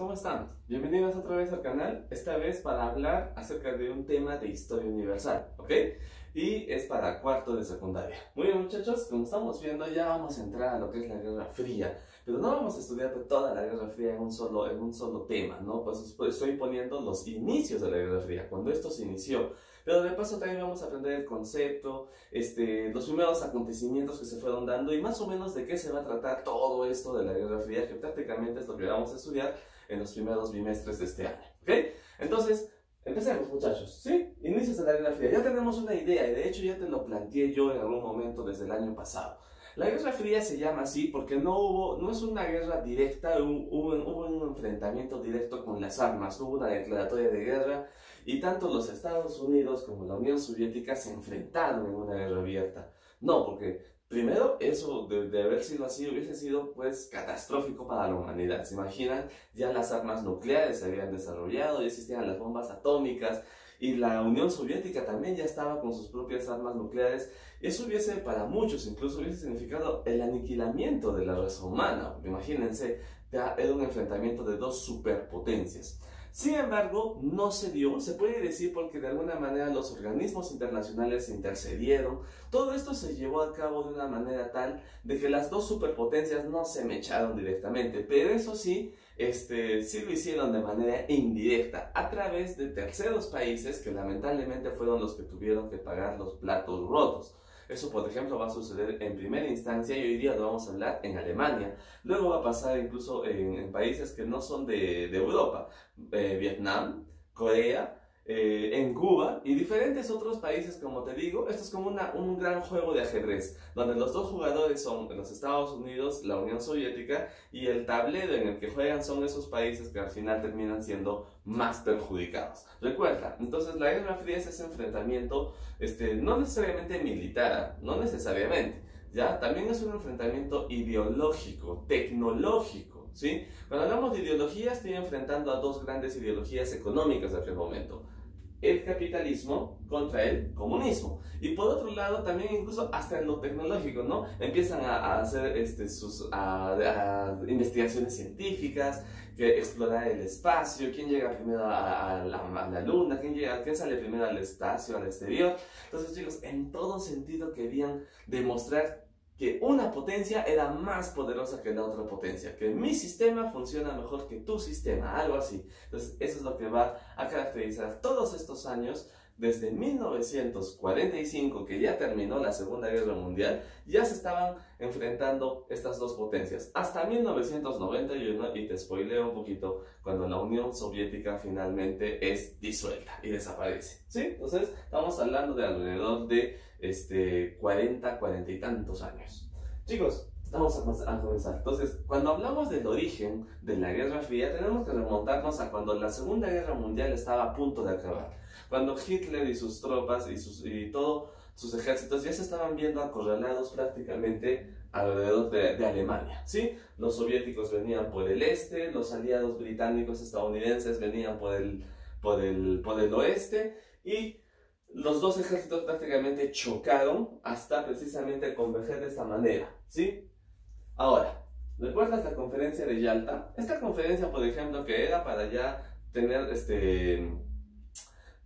¿Cómo están? Bienvenidos otra vez al canal, esta vez para hablar acerca de un tema de historia universal, ¿ok? Y es para cuarto de secundaria. Muy bien muchachos, como estamos viendo ya vamos a entrar a lo que es la Guerra Fría, pero no vamos a estudiar toda la Guerra Fría en un solo, en un solo tema, ¿no? Pues, pues estoy poniendo los inicios de la Guerra Fría, cuando esto se inició. Pero de paso también vamos a aprender el concepto, este, los primeros acontecimientos que se fueron dando y más o menos de qué se va a tratar todo esto de la Guerra Fría, que prácticamente es lo que vamos a estudiar en los primeros bimestres de este año. ¿Ok? Entonces, empecemos muchachos. ¿Sí? Inicios la Guerra Fría. Ya tenemos una idea y de hecho ya te lo planteé yo en algún momento desde el año pasado. La Guerra Fría se llama así porque no hubo, no es una guerra directa, hubo, hubo, un enfrentamiento directo con las armas, hubo una declaratoria de guerra y tanto los Estados Unidos como la Unión Soviética se enfrentaron en una guerra abierta. No, porque Primero, eso de, haber sido así hubiese sido pues catastrófico para la humanidad. ¿Se imaginan? Ya las armas nucleares se habían desarrollado, ya existían las bombas atómicas y la Unión Soviética también ya estaba con sus propias armas nucleares. Eso hubiese para muchos incluso hubiese significado el aniquilamiento de la raza humana. Imagínense, era un enfrentamiento de dos superpotencias. Sin embargo, no se dio, se puede decir porque de alguna manera los organismos internacionales intercedieron. Todo esto se llevó a cabo de una manera tal de que las dos superpotencias no se mecharon directamente, pero eso sí, este, sí lo hicieron de manera indirecta, a través de terceros países que lamentablemente fueron los que tuvieron que pagar los platos rotos. Eso, por ejemplo, va a suceder en primera instancia y hoy día lo vamos a hablar en Alemania. Luego va a pasar incluso en, países que no son de, Europa, eh, Vietnam, Corea, eh, en Cuba y diferentes otros países, como te digo, esto es como una, un gran juego de ajedrez, donde los dos jugadores son los Estados Unidos, la Unión Soviética, y el tablero en el que juegan son esos países que al final terminan siendo más perjudicados. Recuerda, entonces la Guerra Fría es ese enfrentamiento, este, no necesariamente militar, no necesariamente, ¿ya? También es un enfrentamiento ideológico, tecnológico, ¿sí? Cuando hablamos de ideologías, estoy enfrentando a dos grandes ideologías económicas de aquel momento el capitalismo contra el comunismo. Y por otro lado, también incluso hasta en lo tecnológico, ¿no? Empiezan a, hacer este, sus investigaciones científicas, que explorar el espacio, quién llega primero a, la, la, luna, quién, llega, quién sale primero al espacio, al exterior. Entonces, chicos, en todo sentido querían demostrar que una potencia era más poderosa que la otra potencia, que mi sistema funciona mejor que tu sistema, algo así. Entonces, eso es lo que va a caracterizar todos estos años desde 1945, que ya terminó la Segunda Guerra Mundial, ya se estaban enfrentando estas dos potencias. Hasta 1991, y te spoileo un poquito, cuando la Unión Soviética finalmente es disuelta y desaparece. ¿Sí? Entonces, estamos hablando de alrededor de este, 40, 40 y tantos años. Chicos, Vamos a comenzar. Entonces, cuando hablamos del origen de la Guerra Fría, tenemos que remontarnos a cuando la Segunda Guerra Mundial estaba a punto de acabar. Cuando Hitler y sus tropas y, sus, y todos sus ejércitos ya se estaban viendo acorralados prácticamente alrededor de, de, Alemania. ¿sí? Los soviéticos venían por el este, los aliados británicos estadounidenses venían por el, por el, por el oeste y los dos ejércitos prácticamente chocaron hasta precisamente converger de esta manera. ¿sí? Ahora, ¿recuerdas la conferencia de Yalta? Esta conferencia, por ejemplo, que era para ya tener este...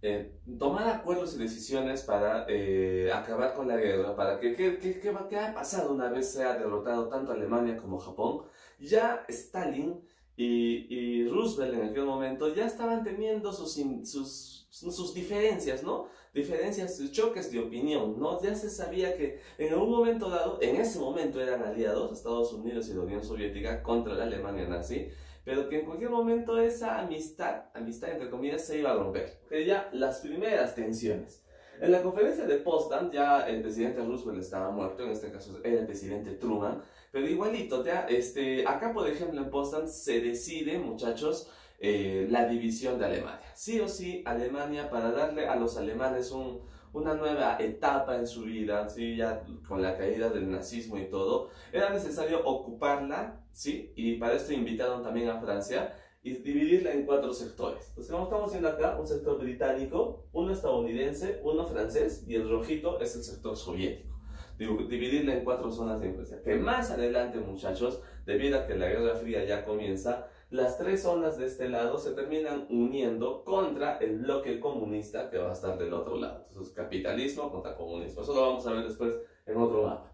Eh, tomar acuerdos y decisiones para eh, acabar con la guerra, para que qué, ha pasado una vez se ha derrotado tanto Alemania como Japón, ya Stalin y, y Roosevelt en aquel momento ya estaban teniendo sus, sus, sus diferencias, ¿no? Diferencias, choques de opinión, ¿no? Ya se sabía que en algún momento dado, en ese momento eran aliados, Estados Unidos y la Unión Soviética, contra la Alemania nazi, pero que en cualquier momento esa amistad, amistad entre comillas, se iba a romper. Que ya las primeras tensiones. En la conferencia de Potsdam ya el presidente Roosevelt estaba muerto, en este caso era el presidente Truman, pero igualito, ya, este, acá por ejemplo en Potsdam se decide, muchachos, eh, la división de Alemania. Sí o sí, Alemania, para darle a los alemanes un, una nueva etapa en su vida, ¿sí? ya con la caída del nazismo y todo, era necesario ocuparla, ¿sí? y para esto invitaron también a Francia, y dividirla en cuatro sectores. Entonces, como estamos viendo acá, un sector británico, uno estadounidense, uno francés, y el rojito es el sector soviético. Dividirla en cuatro zonas de influencia. Que más adelante, muchachos, debido a que la Guerra Fría ya comienza, las tres zonas de este lado se terminan uniendo contra el bloque comunista que va a estar del otro lado. Entonces, capitalismo contra comunismo. Eso lo vamos a ver después en otro mapa.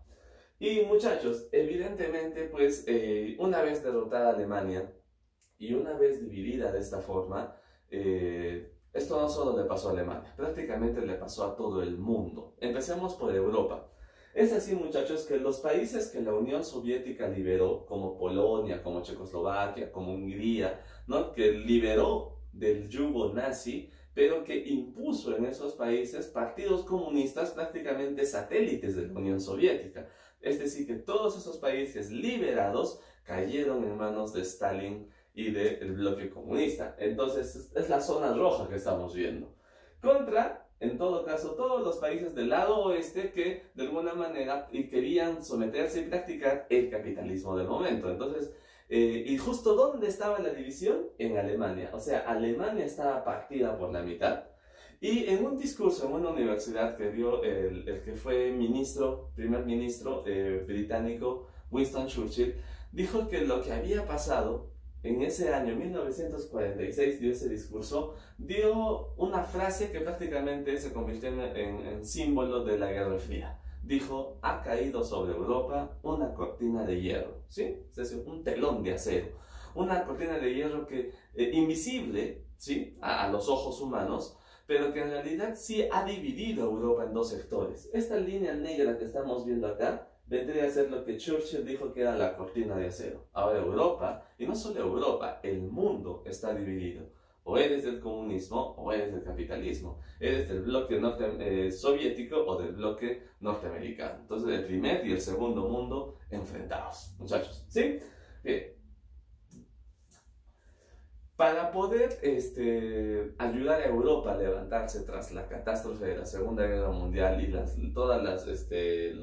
Y muchachos, evidentemente, pues eh, una vez derrotada Alemania y una vez dividida de esta forma, eh, esto no solo le pasó a Alemania, prácticamente le pasó a todo el mundo. Empecemos por Europa. Es así, muchachos, que los países que la Unión Soviética liberó, como Polonia, como Checoslovaquia, como Hungría, ¿no? que liberó del yugo nazi, pero que impuso en esos países partidos comunistas prácticamente satélites de la Unión Soviética. Es decir, que todos esos países liberados cayeron en manos de Stalin y del bloque comunista. Entonces, es la zona roja que estamos viendo. Contra en todo caso, todos los países del lado oeste que de alguna manera querían someterse y practicar el capitalismo del momento. Entonces, eh, ¿y justo dónde estaba la división? En Alemania. O sea, Alemania estaba partida por la mitad. Y en un discurso en una universidad que dio el, que fue ministro, primer ministro eh, británico, Winston Churchill, dijo que lo que había pasado en ese año 1946 dio ese discurso, dio una frase que prácticamente se convirtió en, símbolo de la Guerra Fría. Dijo, ha caído sobre Europa una cortina de hierro, ¿sí? Es decir, un telón de acero. Una cortina de hierro que, eh, invisible, ¿sí? A, a los ojos humanos, pero que en realidad sí ha dividido Europa en dos sectores. Esta línea negra que estamos viendo acá vendría a ser lo que Churchill dijo que era la cortina de acero. Ahora Europa, y no solo Europa, el mundo está dividido. O eres del comunismo o eres del capitalismo. Eres del bloque norte, eh, soviético o del bloque norteamericano. Entonces el primer y el segundo mundo enfrentados, muchachos. ¿Sí? Bien. Para poder este, ayudar a Europa a levantarse tras la catástrofe de la Segunda Guerra Mundial y las, todas las, este,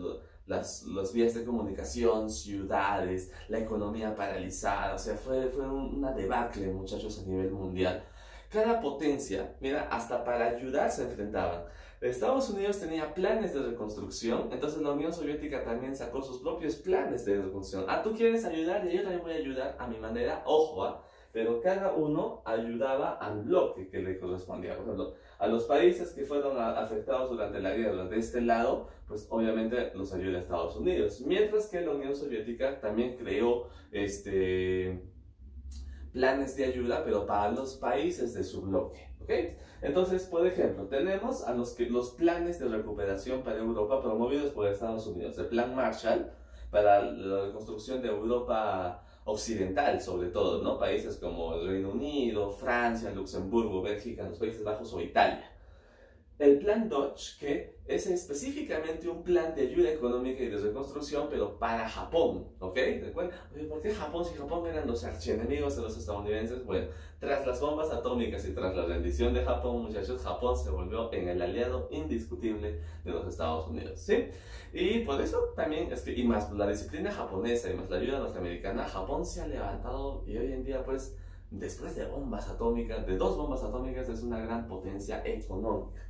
las, las vías de comunicación, ciudades, la economía paralizada, o sea, fue, fue una debacle, muchachos, a nivel mundial. Cada potencia, mira, hasta para ayudar se enfrentaban. Estados Unidos tenía planes de reconstrucción, entonces la Unión Soviética también sacó sus propios planes de reconstrucción. Ah, tú quieres ayudar y yo también voy a ayudar a mi manera, ojo, ¿ah? pero cada uno ayudaba al bloque que le correspondía. Por ejemplo, a los países que fueron afectados durante la guerra de este lado, pues obviamente los ayuda Estados Unidos. Mientras que la Unión Soviética también creó este, planes de ayuda, pero para los países de su bloque. ¿okay? Entonces, por ejemplo, tenemos a los, que, los planes de recuperación para Europa promovidos por Estados Unidos. El Plan Marshall para la reconstrucción de Europa occidental sobre todo, ¿no? Países como el Reino Unido, Francia, Luxemburgo, Bélgica, los Países Bajos o Italia. El plan Dodge, que es específicamente un plan de ayuda económica y de reconstrucción, pero para Japón, ¿ok? ¿Por qué Japón si Japón eran los archienemigos de los estadounidenses? Bueno, tras las bombas atómicas y tras la rendición de Japón, muchachos, Japón se volvió en el aliado indiscutible de los Estados Unidos, ¿sí? Y por eso también, es que, y más la disciplina japonesa y más la ayuda norteamericana, Japón se ha levantado y hoy en día, pues, después de bombas atómicas, de dos bombas atómicas, es una gran potencia económica.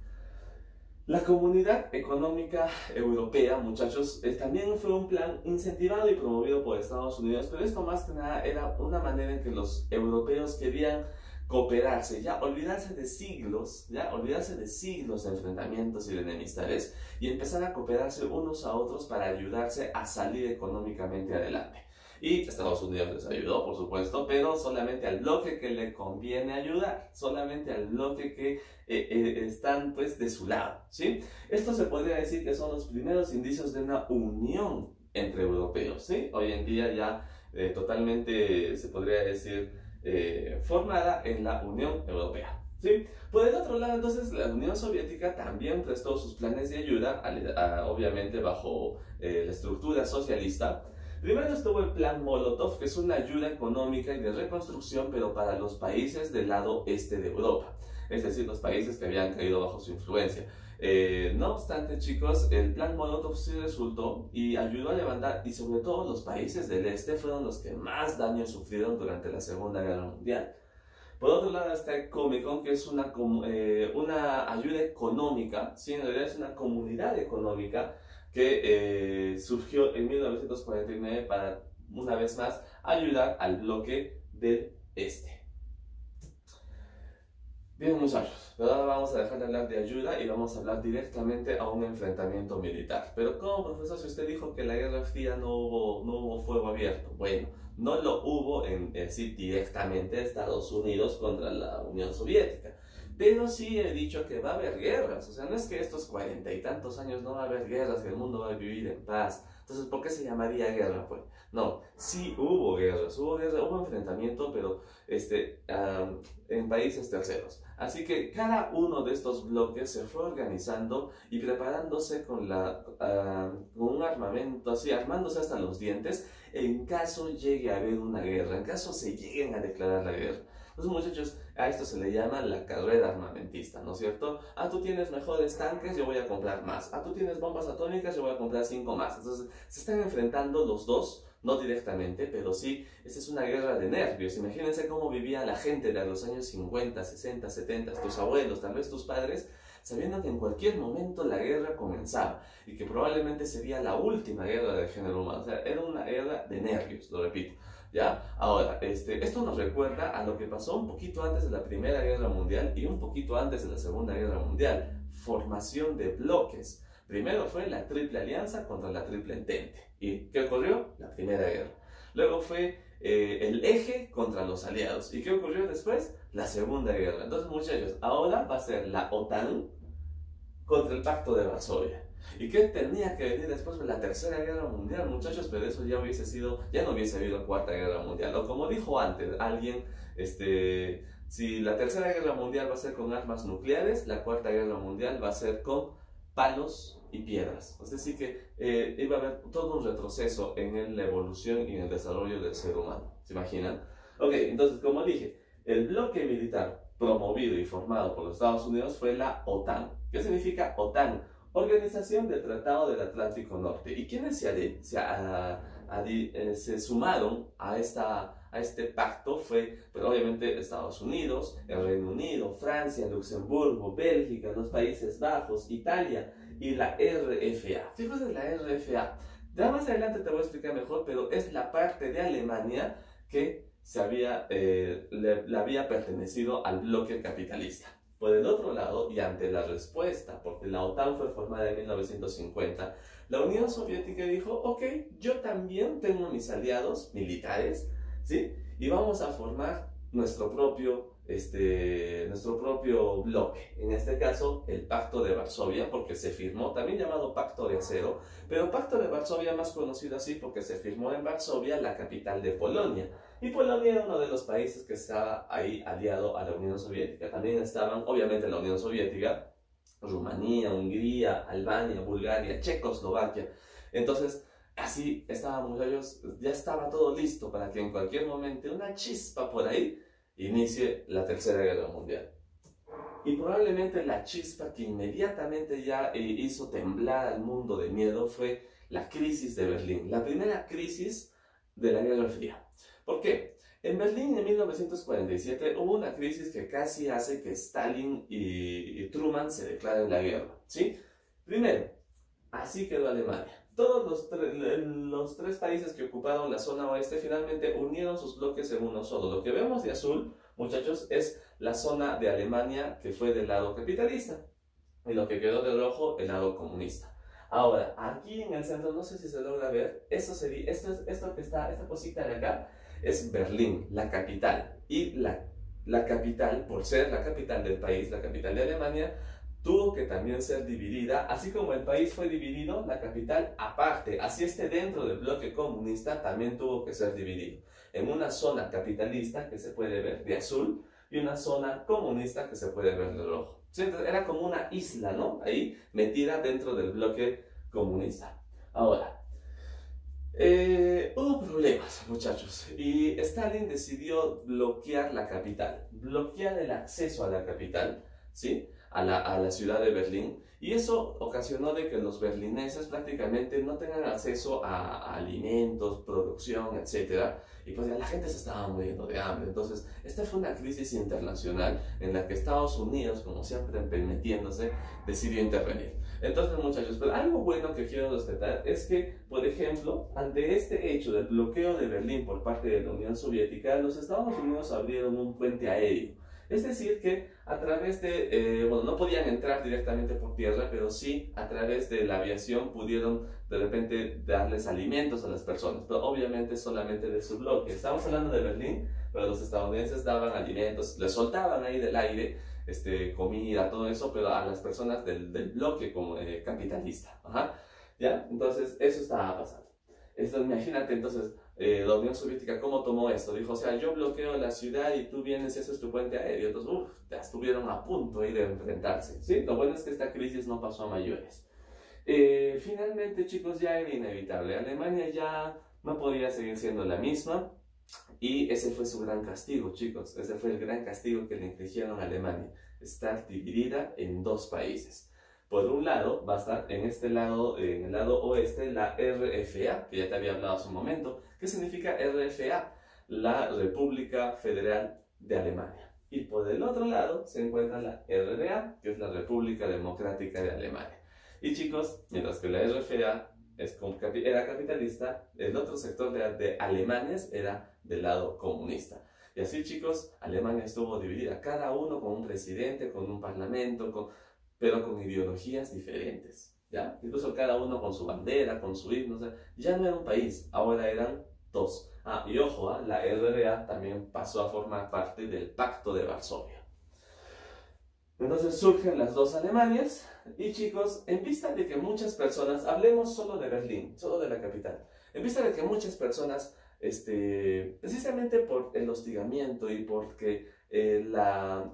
La Comunidad Económica Europea, muchachos, eh, también fue un plan incentivado y promovido por Estados Unidos, pero esto más que nada era una manera en que los europeos querían cooperarse, ya olvidarse de siglos, ya olvidarse de siglos de enfrentamientos y de enemistades y empezar a cooperarse unos a otros para ayudarse a salir económicamente adelante. Y Estados Unidos les ayudó, por supuesto, pero solamente al bloque que le conviene ayudar, solamente al bloque que eh, eh, están pues de su lado, ¿sí? Esto se podría decir que son los primeros indicios de una unión entre europeos, ¿sí? Hoy en día ya eh, totalmente se podría decir formada en la Unión Europea. ¿Sí? Por el otro lado, entonces, la Unión Soviética también prestó sus planes de ayuda, obviamente bajo la estructura socialista, Primero estuvo el Plan Molotov, que es una ayuda económica y de reconstrucción, pero para los países del lado este de Europa, es decir, los países que habían caído bajo su influencia. Eh, no obstante, chicos, el plan Molotov sí resultó y ayudó a levantar, y sobre todo los países del este fueron los que más daño sufrieron durante la Segunda Guerra Mundial. Por otro lado está el Comecon, que es una, eh, una ayuda económica, ¿sí? en realidad es una comunidad económica que eh, surgió en 1949 para, una vez más, ayudar al bloque del este. Bien muchachos, pero ahora vamos a dejar de hablar de ayuda y vamos a hablar directamente a un enfrentamiento militar. Pero ¿cómo profesor si usted dijo que la Guerra Fría no hubo, no hubo fuego abierto? Bueno, no lo hubo en, en sí directamente Estados Unidos contra la Unión Soviética. Pero sí he dicho que va a haber guerras. O sea, no es que estos cuarenta y tantos años no va a haber guerras, que el mundo va a vivir en paz. Entonces, ¿por qué se llamaría guerra? Pues no, sí hubo guerras, hubo guerra, hubo enfrentamiento, pero este, en países terceros. Así que cada uno de estos bloques se fue organizando y preparándose con, la, con un armamento así, armándose hasta los dientes, en caso llegue a haber una guerra, en caso se lleguen a declarar la guerra. Entonces, muchachos, a esto se le llama la carrera armamentista, ¿no es cierto? Ah, tú tienes mejores tanques, yo voy a comprar más. Ah, tú tienes bombas atómicas, yo voy a comprar cinco más. Entonces, se están enfrentando los dos, no directamente, pero sí, esta es una guerra de nervios. Imagínense cómo vivía la gente de los años 50, 60, 70, tus abuelos, tal vez tus padres, sabiendo que en cualquier momento la guerra comenzaba y que probablemente sería la última guerra del género humano. O sea, era una guerra de nervios, lo repito. Ahora, este, esto nos recuerda a lo que pasó un poquito antes de la Primera Guerra Mundial y un poquito antes de la Segunda Guerra Mundial. Formación de bloques. Primero fue la Triple Alianza contra la Triple Entente. ¿Y qué ocurrió? La Primera Guerra. Luego fue eh, el eje contra los aliados. ¿Y qué ocurrió después? La Segunda Guerra. Entonces, muchachos, ahora va a ser la OTAN contra el Pacto de Varsovia. ¿Y qué tenía que venir después de la Tercera Guerra Mundial, muchachos? Pero eso ya hubiese sido, ya no hubiese habido Cuarta Guerra Mundial. O como dijo antes alguien, este, si la Tercera Guerra Mundial va a ser con armas nucleares, la Cuarta Guerra Mundial va a ser con palos y piedras. Es decir, que eh, iba a haber todo un retroceso en la evolución y en el desarrollo del ser humano. ¿Se imaginan? Ok, entonces, como dije, el bloque militar promovido y formado por los Estados Unidos fue la OTAN. ¿Qué significa OTAN? Organización del Tratado del Atlántico Norte. ¿Y quiénes se, se, eh, se sumaron a, esta, a este pacto? Fue, pues, obviamente, Estados Unidos, el Reino Unido, Francia, Luxemburgo, Bélgica, los Países Bajos, Italia y la RFA. Fíjate la RFA. Ya más adelante te voy a explicar mejor, pero es la parte de Alemania que se había, eh, le había pertenecido al bloque capitalista. Por el otro lado, y ante la respuesta, porque la OTAN fue formada en 1950, la Unión Soviética dijo, ok, yo también tengo mis aliados militares, ¿sí? Y vamos a formar nuestro propio este, nuestro propio bloque. En este caso, el Pacto de Varsovia, porque se firmó, también llamado Pacto de Acero, pero Pacto de Varsovia más conocido así porque se firmó en Varsovia, la capital de Polonia. Y Polonia era uno de los países que estaba ahí aliado a la Unión Soviética. También estaban, obviamente, la Unión Soviética, Rumanía, Hungría, Albania, Bulgaria, Checoslovaquia. Entonces, así estábamos ellos, ya estaba todo listo para que en cualquier momento una chispa por ahí inicie la Tercera Guerra Mundial. Y probablemente la chispa que inmediatamente ya eh, hizo temblar al mundo de miedo fue la crisis de Berlín, la primera crisis de la Guerra Fría. ¿Por qué? En Berlín en 1947 hubo una crisis que casi hace que Stalin y, Truman se declaren la guerra. ¿sí? Primero, así quedó Alemania. Todos los, los, tres países que ocuparon la zona oeste finalmente unieron sus bloques en uno solo. Lo que vemos de azul, muchachos, es la zona de Alemania que fue del lado capitalista. Y lo que quedó de rojo, el lado comunista. Ahora, aquí en el centro, no sé si se logra ver, esto, sería, esto, es, esto que está, esta cosita de acá, es Berlín, la capital. Y la, la capital, por ser la capital del país, la capital de Alemania, tuvo que también ser dividida, así como el país fue dividido, la capital aparte, así esté dentro del bloque comunista, también tuvo que ser dividido en una zona capitalista que se puede ver de azul y una zona comunista que se puede ver de rojo. Era como una isla, ¿no? Ahí metida dentro del bloque comunista. Ahora, eh, hubo problemas, muchachos, y Stalin decidió bloquear la capital, bloquear el acceso a la capital, ¿sí? a la, a la ciudad de Berlín y eso ocasionó de que los berlineses prácticamente no tengan acceso a, alimentos, producción, etc. Y pues la gente se estaba muriendo de hambre. Entonces, esta fue una crisis internacional en la que Estados Unidos, como siempre metiéndose, decidió intervenir. Entonces, muchachos, pero algo bueno que quiero respetar es que, por ejemplo, ante este hecho del bloqueo de Berlín por parte de la Unión Soviética, los Estados Unidos abrieron un puente aéreo es decir, que a través de, eh, bueno, no podían entrar directamente por tierra, pero sí a través de la aviación pudieron de repente darles alimentos a las personas, pero obviamente solamente de su bloque. Estamos hablando de Berlín, pero los estadounidenses daban alimentos, les soltaban ahí del aire este, comida, todo eso, pero a las personas del, del bloque como, eh, capitalista. ¿Ya? Entonces, eso estaba pasando. Esto, imagínate entonces eh, la Unión Soviética cómo tomó esto. Dijo, o sea, yo bloqueo la ciudad y tú vienes y haces tu puente aéreo. Entonces, uff, ya estuvieron a punto ahí de enfrentarse. ¿sí? Lo bueno es que esta crisis no pasó a mayores. Eh, finalmente, chicos, ya era inevitable. Alemania ya no podía seguir siendo la misma. Y ese fue su gran castigo, chicos. Ese fue el gran castigo que le infligieron a Alemania. Estar dividida en dos países. Por un lado, va a estar en este lado, en el lado oeste, la RFA, que ya te había hablado hace un momento. ¿Qué significa RFA? La República Federal de Alemania. Y por el otro lado se encuentra la RDA, que es la República Democrática de Alemania. Y chicos, mientras que la RFA es, era capitalista, el otro sector de, de alemanes era del lado comunista. Y así chicos, Alemania estuvo dividida, cada uno con un presidente, con un parlamento, con pero con ideologías diferentes. ¿ya? Incluso cada uno con su bandera, con su himno. ya no era un país, ahora eran dos. Ah, y ojo, ¿ah? la RDA también pasó a formar parte del Pacto de Varsovia. Entonces surgen las dos Alemanias y chicos, en vista de que muchas personas, hablemos solo de Berlín, solo de la capital, en vista de que muchas personas, este, precisamente por el hostigamiento y porque eh,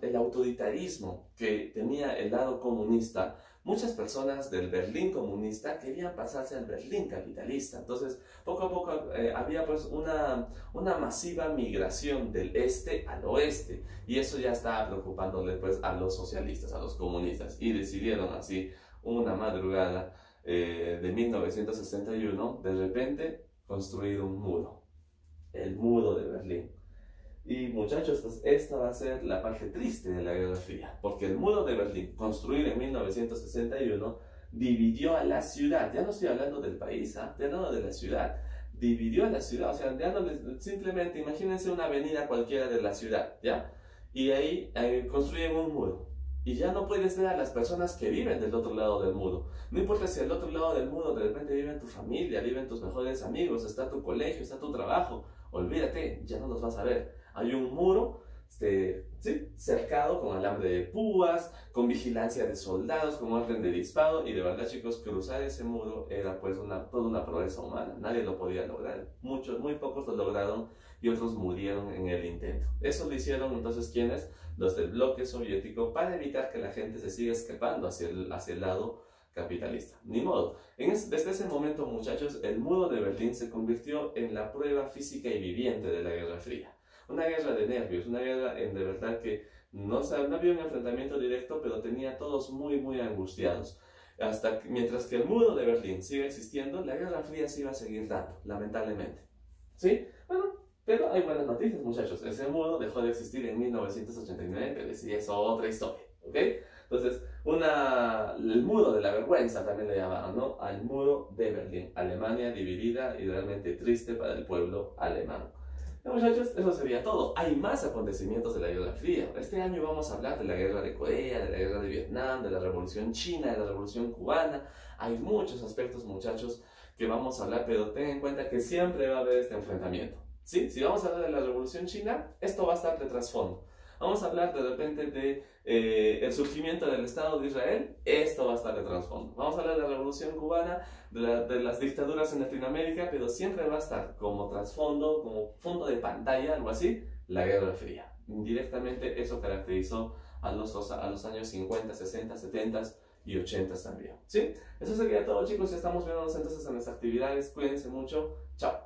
el autoritarismo que tenía el lado comunista, muchas personas del Berlín comunista querían pasarse al Berlín capitalista. Entonces, poco a poco eh, había pues una, una masiva migración del este al oeste y eso ya estaba preocupándole pues a los socialistas, a los comunistas y decidieron así una madrugada eh, de 1961 de repente construir un muro, el muro de Berlín. Y muchachos, pues esta va a ser la parte triste de la Guerra Fría, porque el muro de Berlín, construido en 1961, dividió a la ciudad. Ya no estoy hablando del país, ya no de la ciudad. Dividió a la ciudad, o sea, ya no simplemente imagínense una avenida cualquiera de la ciudad, ¿ya? Y ahí, ahí construyen un muro. Y ya no puedes ver a las personas que viven del otro lado del muro. No importa si al otro lado del muro de repente viven tu familia, viven tus mejores amigos, está tu colegio, está tu trabajo. Olvídate, ya no los vas a ver hay un muro este, ¿sí? cercado con alambre de púas, con vigilancia de soldados, con orden de disparo, y de verdad chicos, cruzar ese muro era pues una, toda una proeza humana, nadie lo podía lograr, muchos, muy pocos lo lograron y otros murieron en el intento. Eso lo hicieron entonces quienes, los del bloque soviético, para evitar que la gente se siga escapando hacia el, hacia el lado capitalista. Ni modo. desde ese momento, muchachos, el muro de Berlín se convirtió en la prueba física y viviente de la Guerra Fría una guerra de nervios, una guerra en de verdad que no, no había un enfrentamiento directo, pero tenía a todos muy, muy angustiados. Hasta mientras que el muro de Berlín siga existiendo, la Guerra Fría se iba a seguir dando, lamentablemente. ¿Sí? Bueno, pero hay buenas noticias, muchachos. Ese muro dejó de existir en 1989, pero sí es otra historia, ¿ok? Entonces, una, el muro de la vergüenza también le llamaban, ¿no? Al muro de Berlín. Alemania dividida y realmente triste para el pueblo alemán muchachos, eso sería todo. Hay más acontecimientos de la Guerra Fría. Este año vamos a hablar de la Guerra de Corea, de la Guerra de Vietnam, de la Revolución China, de la Revolución Cubana. Hay muchos aspectos, muchachos, que vamos a hablar, pero ten en cuenta que siempre va a haber este enfrentamiento. ¿Sí? Si vamos a hablar de la Revolución China, esto va a estar de trasfondo. Vamos a hablar de repente de eh, el surgimiento del Estado de Israel, esto va a estar de trasfondo. Vamos a hablar de la Revolución Cubana, de, las dictaduras en Latinoamérica, pero siempre va a estar como trasfondo, como fondo de pantalla, algo así, la Guerra Fría. Indirectamente eso caracterizó a los, años 50, 60, 70 y 80 también. ¿Sí? Eso sería todo chicos, estamos viendo entonces en las actividades, cuídense mucho, chao.